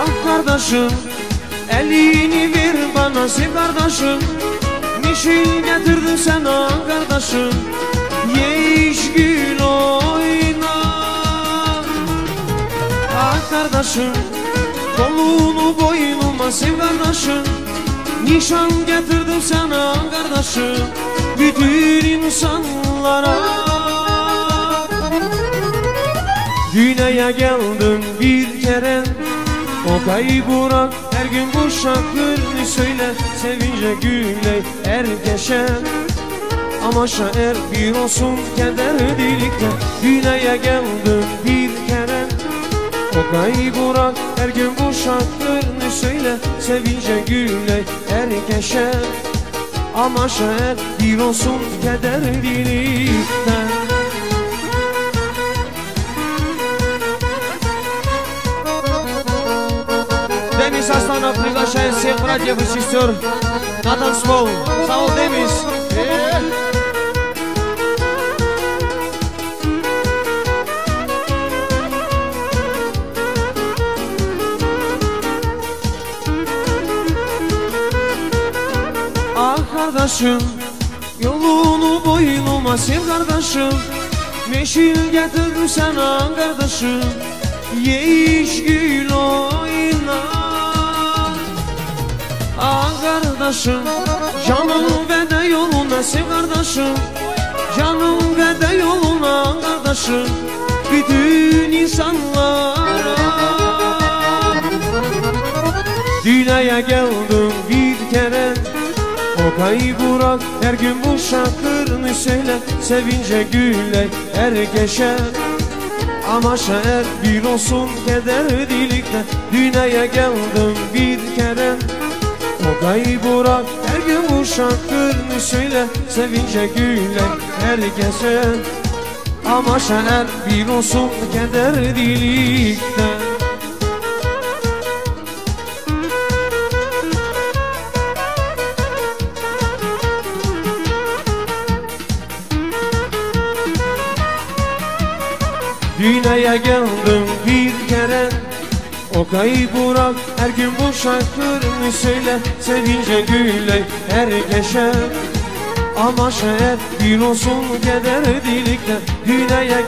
Ah kardeşim elini ver bana sev kardeşim. Nişil getirdin sana kardeşim. Yeş gül oyna. Ah kardeşim Kolunu boynuma sev kardeşim. Nişan getirdim sana kardeşim. Bütün insanlara. Güneye geldim bir kere O kayburak her gün bu şarkını söyle Sevince güle herkese Ama şair bir olsun keder dilikte Güneye geldim bir kere. O kayburak her gün bu şarkını söyle Sevince güle herkese Ama şair bir olsun keder dilikte Demis Aslanov Დენის ასლანო პრილაშაი სიყვარჯების ისორ ნატან სმოუ საულ დენის ე kardeşim Yolunu boynuma sil kardeşim. Meşil getir sana kardeşim. Yeş gül oy kardeşim. Canım ve de yoluna sev kardeşim. Canım ve de yoluna kardeşim. Bütün insanlara. Dünyaya geldim bir kere. O kayburak her gün bu şarkını söyle. Sevince güle herkese Ama şair bir olsun keder dilikte Dünyaya geldim bir kayburak her gün bu şarkını söyle Sevince güle herkese Ama şair bir olsun keder dilikte. Dünyaya geldim bir kere O kayburak her gün bu şarkını söyle. Sevince güle herkese Ama şair bir olsun keder dilikte bir kere